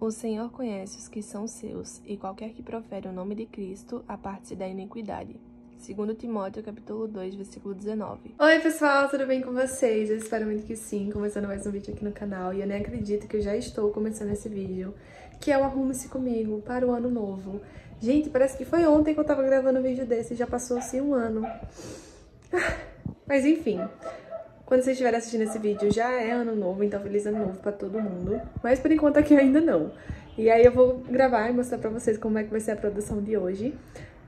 O Senhor conhece os que são seus, e qualquer que profere o nome de Cristo, aparte-se da iniquidade. Segundo Timóteo, capítulo 2, versículo 19. Oi, pessoal, tudo bem com vocês? Eu espero muito que sim, começando mais um vídeo aqui no canal. E eu nem acredito que eu já estou começando esse vídeo, que é o Arrume-se Comigo para o Ano Novo. Gente, parece que foi ontem que eu tava gravando um vídeo desse, já passou assim um ano. Mas enfim, quando vocês estiverem assistindo esse vídeo já é ano novo, então feliz ano novo pra todo mundo. Mas por enquanto aqui ainda não. E aí eu vou gravar e mostrar pra vocês como é que vai ser a produção de hoje.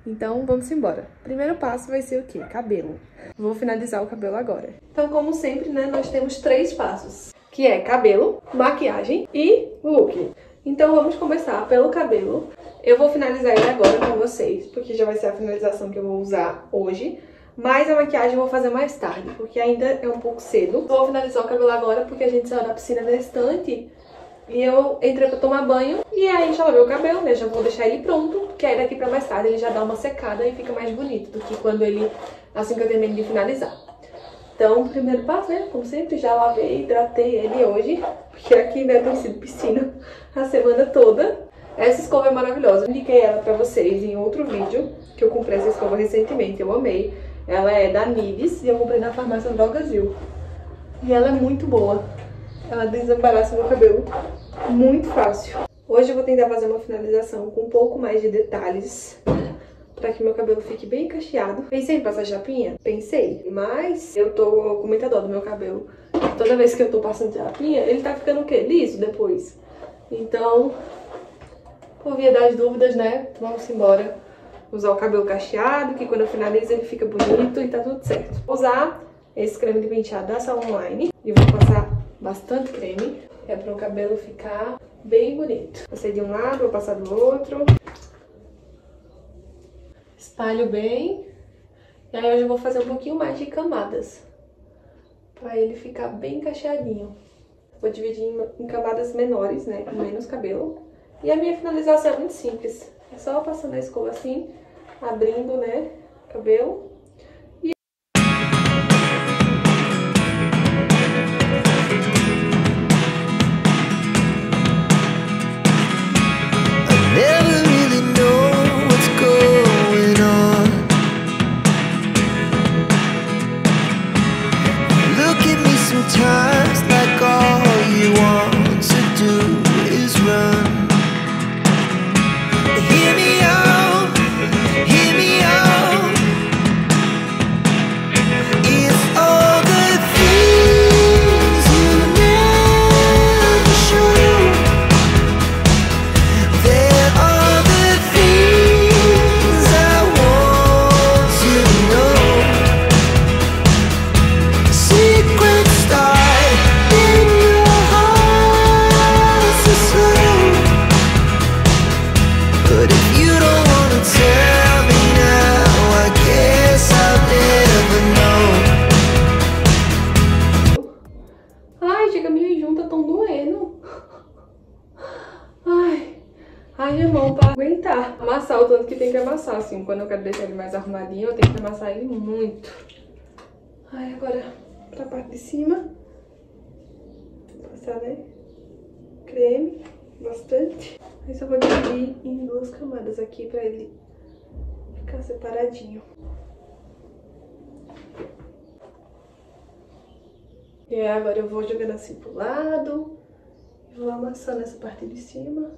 Então vamos embora. Primeiro passo vai ser o quê? Cabelo. Vou finalizar o cabelo agora. Então, como sempre, né, nós temos três passos. Que é cabelo, maquiagem e look. Então vamos começar pelo cabelo. Eu vou finalizar ele agora com vocês, porque já vai ser a finalização que eu vou usar hoje. Mas a maquiagem eu vou fazer mais tarde, porque ainda é um pouco cedo. Vou finalizar o cabelo agora, porque a gente saiu da piscina da estante. E eu entrei pra tomar banho. E aí já lavei o cabelo, né? Já vou deixar ele pronto. Que aí daqui pra mais tarde ele já dá uma secada e fica mais bonito do que quando ele... Assim que eu termino de finalizar. Então, primeiro passo, né? Como sempre, já lavei, hidratei ele hoje. Porque aqui, né, tem sido piscina a semana toda. Essa escova é maravilhosa. Eu indiquei ela pra vocês em outro vídeo, que eu comprei essa escova recentemente. Eu amei. Ela é da Nides e eu comprei na farmácia Drogazil. E ela é muito boa. Ela desembaraça meu cabelo muito fácil. Hoje eu vou tentar fazer uma finalização com um pouco mais de detalhes para que meu cabelo fique bem cacheado. Pensei em passar chapinha? Pensei. Mas eu tô com muita dó do meu cabelo. Toda vez que eu tô passando chapinha, ele tá ficando o quê? Liso depois. Então, por via das dúvidas, né? Vamos embora usar o cabelo cacheado, que quando eu finalizo ele fica bonito e tá tudo certo. Vou usar esse creme de penteado da Salon Line e vou passar bastante creme, é para o cabelo ficar bem bonito. Passei de um lado, vou passar do outro. Espalho bem. E aí hoje eu vou fazer um pouquinho mais de camadas, para ele ficar bem cacheadinho. Vou dividir em camadas menores, né, com menos cabelo. E a minha finalização é muito simples. É só passando a escova assim, abrindo, né, cabelo. Assim. Quando eu quero deixar ele mais arrumadinho, eu tenho que amassar ele muito. Ai, agora pra parte de cima. Passar, né? Creme, bastante. Aí só vou dividir em duas camadas aqui pra ele ficar separadinho. E aí agora eu vou jogando assim pro lado. Vou amassando essa parte de cima.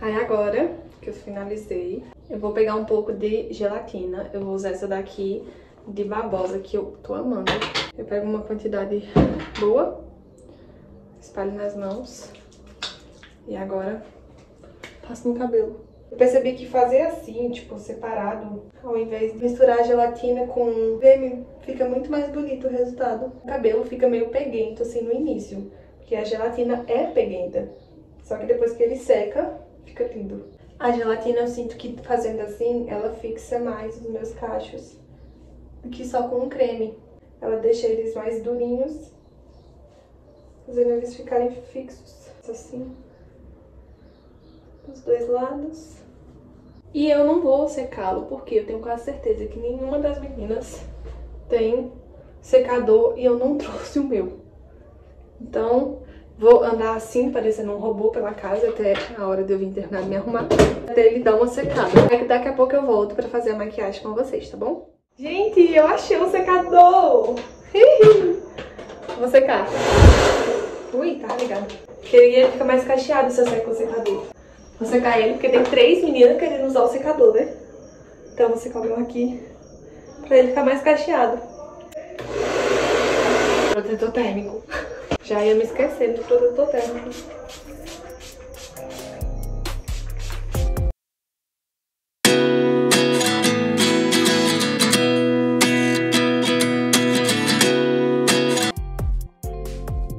Aí agora que eu finalizei, eu vou pegar um pouco de gelatina. Eu vou usar essa daqui de babosa que eu tô amando. Eu pego uma quantidade boa, espalho nas mãos. E agora passo no cabelo. Eu percebi que fazer assim, tipo, separado, ao invés de misturar a gelatina com creme, fica muito mais bonito o resultado. O cabelo fica meio peguento, assim, no início, porque a gelatina é peguenta. Só que depois que ele seca, fica lindo. A gelatina, eu sinto que fazendo assim, ela fixa mais os meus cachos do que só com o creme. Ela deixa eles mais durinhos, fazendo eles ficarem fixos, assim dos dois lados. E eu não vou secá-lo, porque eu tenho quase certeza que nenhuma das meninas tem secador e eu não trouxe o meu. Então, Vou andar assim, parecendo um robô pela casa até a hora de eu vir de me arrumar. Até ele dar uma secada. É que daqui a pouco eu volto pra fazer a maquiagem com vocês, tá bom? Gente, eu achei um secador! Vou secar. Ui, tá ligado. Queria ficar mais cacheado se eu sair com o secador. Vou secar ele, porque tem três meninas querendo usar o secador, né? Então vou secar o meu aqui, pra ele ficar mais cacheado. Protetor térmico. Já ia me esquecendo do protetor térmico.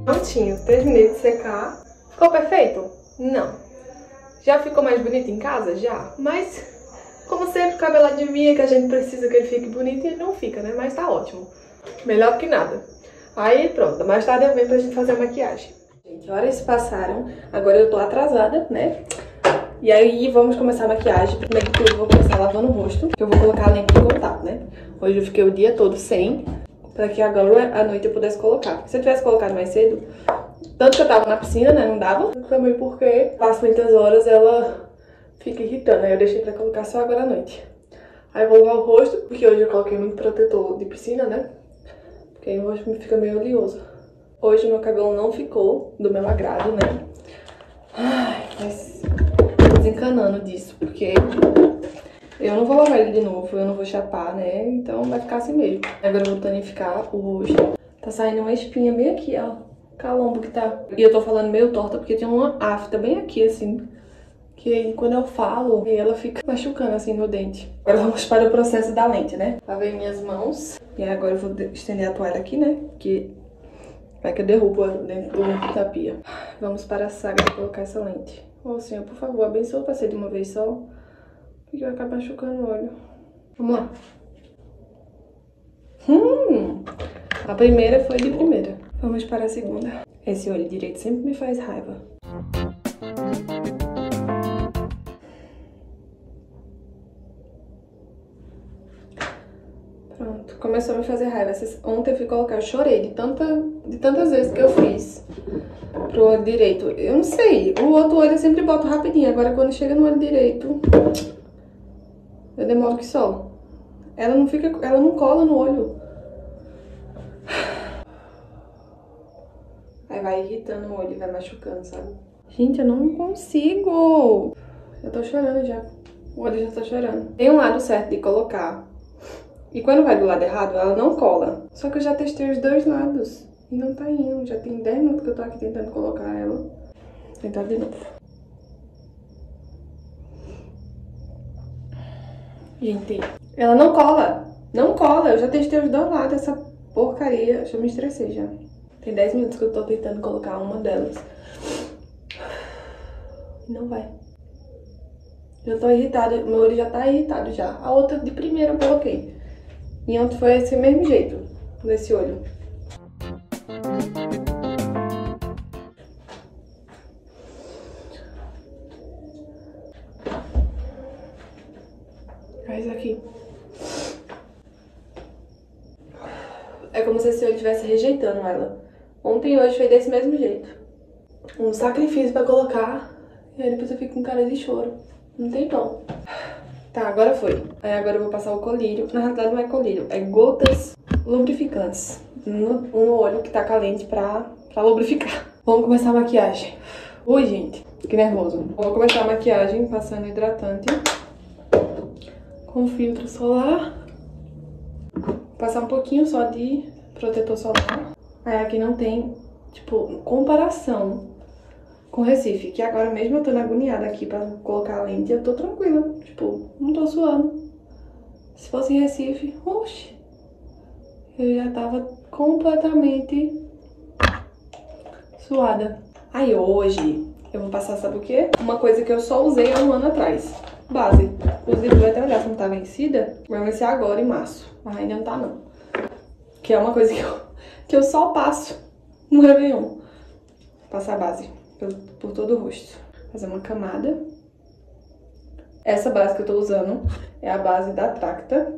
Prontinho, terminei de secar. Ficou perfeito? Não. Já ficou mais bonito em casa? Já. Mas, como sempre, o cabelo adivinha que a gente precisa que ele fique bonito e ele não fica, né? Mas tá ótimo. Melhor do que nada. Aí, pronto. Mais tarde eu venho pra gente fazer a maquiagem. Gente, horas se passaram. Agora eu tô atrasada, né? E aí, vamos começar a maquiagem. Primeiro de tudo, eu vou começar lavando o rosto. Que eu vou colocar a lente de contato, né? Hoje eu fiquei o dia todo sem. Pra que agora à noite eu pudesse colocar. Se eu tivesse colocado mais cedo, tanto que eu tava na piscina, né? Não dava. Também porque passo muitas horas, ela fica irritando. Aí eu deixei pra colocar só agora à noite. Aí eu vou lavar o rosto, porque hoje eu coloquei muito protetor de piscina, né? Porque aí o rosto fica meio oleoso. Hoje meu cabelo não ficou do meu agrado, né? Ai, mas desencanando disso, porque eu não vou lavar ele de novo, eu não vou chapar, né? Então vai ficar assim mesmo. Agora eu vou tonificar o rosto. Tá saindo uma espinha bem aqui, ó. Calombo que tá. E eu tô falando meio torta porque tem uma afta bem aqui, assim. Que quando eu falo, ela fica machucando assim no dente. Agora vamos para o processo da lente, né? Lavei minhas mãos. E agora eu vou estender a toalha aqui, né? Que vai que eu derrubo dentro da pia. Vamos para a saga de colocar essa lente. Ô, oh, senhor, por favor, abençoa o passeio de uma vez só. Porque vai acabar machucando o olho. Vamos lá. Hum! A primeira foi de primeira. Vamos para a segunda. Esse olho direito sempre me faz raiva. Pronto, começou a me fazer raiva. Ontem eu fui colocar, eu chorei de, tanta, de tantas vezes que eu fiz pro olho direito. Eu não sei, o outro olho eu sempre boto rapidinho. Agora quando chega no olho direito, eu demoro que só. Ela não fica, ela não cola no olho. Aí vai irritando o olho, vai machucando, sabe? Gente, eu não consigo. Eu tô chorando já. O olho já tá chorando. Tem um lado certo de colocar. E quando vai do lado errado, ela não cola. Só que eu já testei os dois lados. E não tá indo. Já tem 10 minutos que eu tô aqui tentando colocar ela. Vou tentar de novo. Gente, ela não cola. Não cola. Eu já testei os dois lados dessa porcaria. Já me estressei já. Tem 10 minutos que eu tô tentando colocar uma delas. Não vai. Já tô irritada. Meu olho já tá irritado já. A outra de primeira eu coloquei. E ontem foi esse mesmo jeito. Nesse olho. Faz aqui. É como se esse olho estivesse rejeitando ela. Ontem e hoje foi desse mesmo jeito. Um sacrifício pra colocar. E aí depois eu fico com cara de choro. Não tem tom. Tá, agora foi. Aí agora eu vou passar o colírio. Na realidade não é colírio, é gotas lubrificantes. No, no olho que tá calente pra, pra lubrificar. Vamos começar a maquiagem. Ui, gente, que nervoso. Vou começar a maquiagem passando hidratante com filtro solar. Passar um pouquinho só de protetor solar. Aí aqui não tem, tipo, comparação com Recife, que agora mesmo eu tô na agoniada aqui pra colocar a lente, eu tô tranquila, tipo, não tô suando. Se fosse em Recife, oxe, eu já tava completamente suada. Aí hoje eu vou passar, sabe o quê? Uma coisa que eu só usei há um ano atrás. Base. Inclusive, vou até olhar se não tá vencida. Vai vencer agora, em março. Mas ainda não tá, não. Que é uma coisa que eu, que eu só passo no Réveillon. Passar base por, por todo o rosto. Fazer uma camada. Essa base que eu tô usando é a base da Tracta.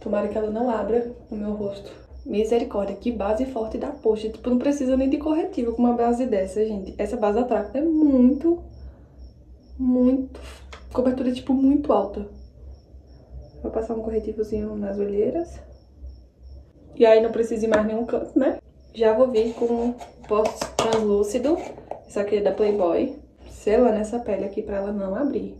Tomara que ela não abra no meu rosto. Misericórdia, que base forte da poxa. Tipo, não precisa nem de corretivo com uma base dessa, gente. Essa base da Traco é muito, muito... Cobertura, tipo, muito alta. Vou passar um corretivozinho nas olheiras. E aí não precisa ir mais nenhum canto, né? Já vou vir com pós translúcido. Isso aqui é da Playboy. Sela nessa pele aqui pra ela não abrir.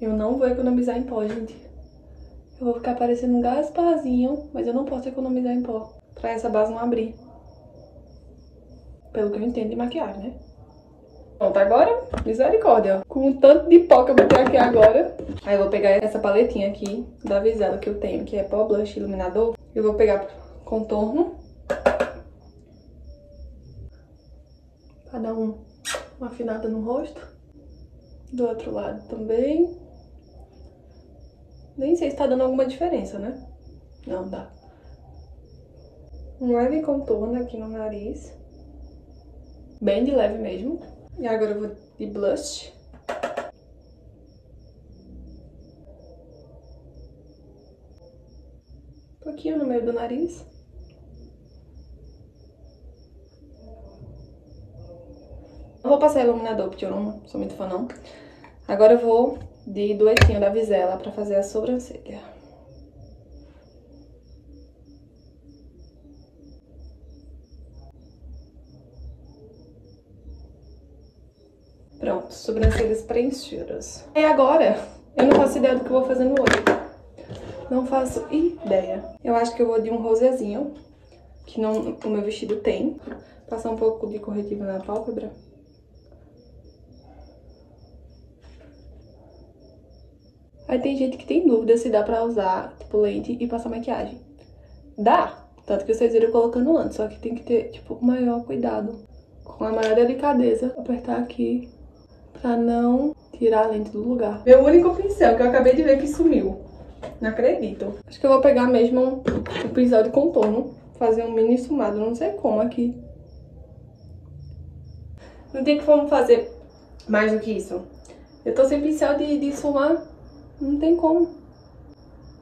Eu não vou economizar em pó, gente. Eu vou ficar parecendo um Gasparzinho, mas eu não posso economizar em pó. Pra essa base não abrir. Pelo que eu entendo de maquiagem, né? Pronto, agora, misericórdia. Com o tanto de pó que eu botei aqui agora. Aí eu vou pegar essa paletinha aqui da Visela que eu tenho, que é pó blush iluminador. Eu vou pegar contorno. Pra dar um, uma afinada no rosto. Do outro lado também. Nem sei se tá dando alguma diferença, né? Não, dá. Um leve contorno aqui no nariz. Bem de leve mesmo. E agora eu vou de blush. Um pouquinho no meio do nariz. Não vou passar iluminador, porque eu não sou muito fã, não. Agora eu vou de duetinho da Visela pra fazer a sobrancelha. Pronto, sobrancelhas preenchidas. E agora, eu não faço ideia do que vou fazer no olho. Não faço ideia. Eu acho que eu vou de um rosézinho, que não, o meu vestido tem. Passar um pouco de corretivo na pálpebra. Aí tem gente que tem dúvida se dá pra usar, tipo, lente e passar maquiagem. Dá! Tanto que vocês viram colocando antes, só que tem que ter, tipo, maior cuidado. Com a maior delicadeza, apertar aqui pra não tirar a lente do lugar. Meu único pincel que eu acabei de ver que sumiu. Não acredito. Acho que eu vou pegar mesmo o pincel de contorno, fazer um mini esfumado, não sei como aqui. Não tem como fazer mais do que isso. Eu tô sem pincel de, de esfumar não tem como.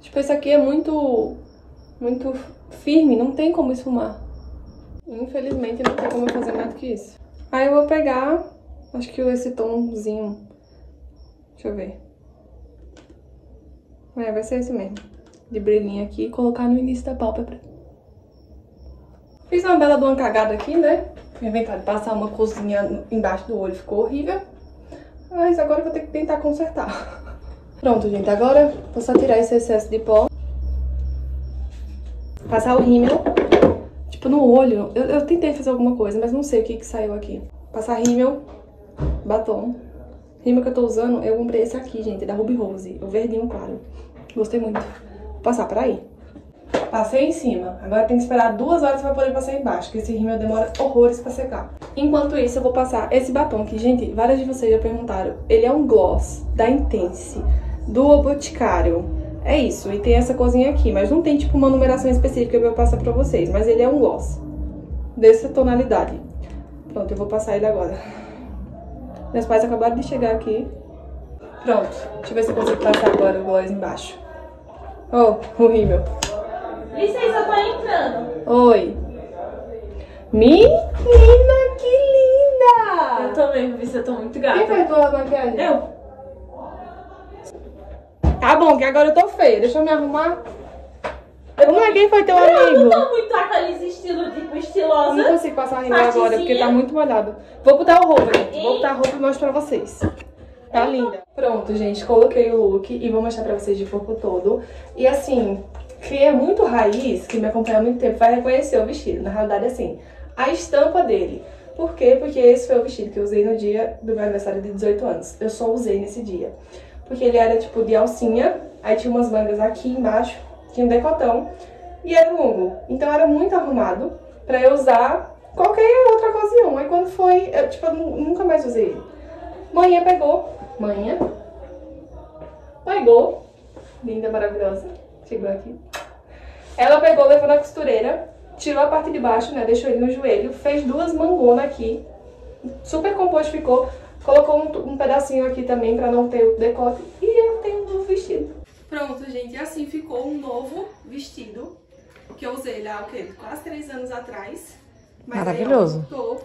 Tipo, esse aqui é muito, muito firme, não tem como esfumar. Infelizmente, não tem como eu fazer mais do que isso. Aí eu vou pegar, acho que esse tomzinho, deixa eu ver. É, vai ser esse mesmo. De brilhinho aqui e colocar no início da pálpebra. Fiz uma bela de uma cagada aqui, né? Inventar de passar uma cozinha embaixo do olho, ficou horrível. Mas agora eu vou ter que tentar consertar. Pronto, gente, agora vou só tirar esse excesso de pó. Passar o rímel, tipo, no olho. Eu, eu tentei fazer alguma coisa, mas não sei o que que saiu aqui. Passar rímel, batom. Rímel que eu tô usando, eu comprei esse aqui, gente, da Ruby Rose, o verdinho claro. Gostei muito. Vou passar por aí. Passei em cima, agora tem que esperar duas horas pra poder passar embaixo, porque esse rímel demora horrores pra secar. Enquanto isso, eu vou passar esse batom que, gente, várias de vocês já perguntaram. Ele é um gloss da Intense do Boticário. É isso, e tem essa cozinha aqui, mas não tem tipo uma numeração específica que eu vou passar pra vocês, mas ele é um gloss dessa tonalidade. Pronto, eu vou passar ele agora. Meus pais acabaram de chegar aqui. Pronto, deixa eu ver se eu consigo passar agora o gloss embaixo. Oh, o rímel. Licença, tô entrando. Oi. Menina, que linda! Eu também, vi você tô muito Quem gata. fez tua maquiagem? Eu. Tá bom, que agora eu tô feia. Deixa eu me arrumar. Como é quem foi teu Eu amigo? não tô muito aqueles estilos, tipo, Eu não estilosa. consigo passar rímel agora, porque tá muito molhado. Vou botar o roupa, gente. Vou botar a roupa e mostro pra vocês. Tá linda. Pronto, gente. Coloquei o look e vou mostrar pra vocês de corpo todo. E assim, quem é muito raiz, que me acompanha há muito tempo, vai reconhecer o vestido. Na realidade, assim, a estampa dele. Por quê? Porque esse foi o vestido que eu usei no dia do meu aniversário de 18 anos. Eu só usei nesse dia. Porque ele era tipo de alcinha, aí tinha umas mangas aqui embaixo, tinha um decotão e era longo. Então era muito arrumado pra eu usar qualquer outra ocasião. Aí quando foi, eu, tipo, eu nu- nunca mais usei ele. Manhã pegou, manhã pegou, linda, maravilhosa, chegou aqui. Ela pegou, levou na costureira, tirou a parte de baixo, né, deixou ele no joelho, fez duas mangonas aqui, super composto ficou. Colocou um, um pedacinho aqui também pra não ter o decote. E ela tem um novo vestido. Pronto, gente. E assim ficou um novo vestido. Que eu usei lá, o quê? Quase três anos atrás. Mas Maravilhoso. Aí, tô.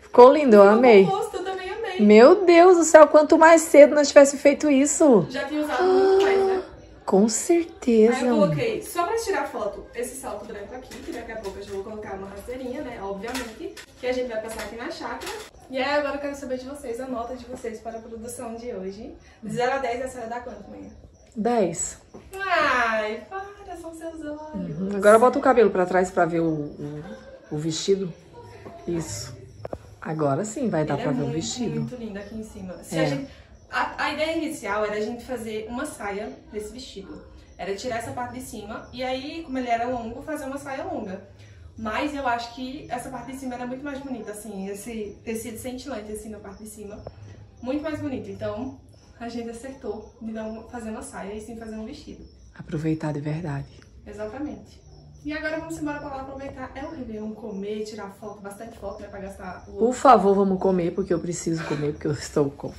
Ficou lindo, eu amei. O rosto eu também amei. Meu Deus do céu, quanto mais cedo nós tivesse feito isso. Já tinha usado muito mais, né? Com Aí certeza. eu coloquei, só pra tirar foto, esse salto branco aqui, que daqui a pouco eu já vou colocar uma rasteirinha, né? Obviamente. Que a gente vai passar aqui na chácara. E aí agora eu quero saber de vocês, a nota de vocês para a produção de hoje. De 0 a 10, a senhora dá quanto, mãe? 10. Ai, para, são seus olhos. Agora bota o cabelo pra trás pra ver o, o, o vestido. Isso. Agora sim vai dar Ele pra é ver o muito, vestido. muito lindo aqui em cima. Se É. a, gente, a, a ideia inicial era a gente fazer uma saia desse vestido. Era tirar essa parte de cima e aí, como ele era longo, fazer uma saia longa. Mas eu acho que essa parte de cima era muito mais bonita, assim, esse tecido cintilante assim na parte de cima. Muito mais bonito. Então, a gente acertou de não fazer uma saia e sim fazer um vestido. Aproveitar de verdade. Exatamente. E agora vamos embora pra lá aproveitar. É o Réveillon, comer, tirar foto, bastante foto, né? Pra gastar o Por favor, vamos comer, porque eu preciso comer, porque eu estou com.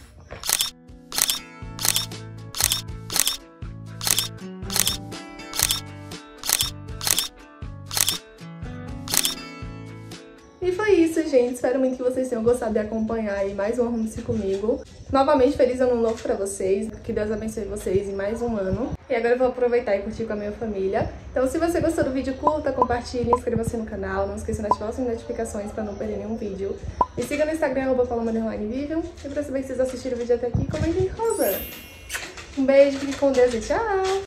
E foi isso, gente. Espero muito que vocês tenham gostado de acompanhar aí mais um Arrume-se Comigo. Novamente, feliz ano novo pra vocês. Que Deus abençoe vocês em mais um ano. E agora eu vou aproveitar e curtir com a minha família. Então, se você gostou do vídeo, curta, compartilhe, inscreva-se no canal. Não esqueça de ativar as notificações pra não perder nenhum vídeo. Me siga no Instagram, arroba. E pra saber se vocês assistiram o vídeo até aqui, comentem em rosa. Um beijo, fique com Deus e tchau!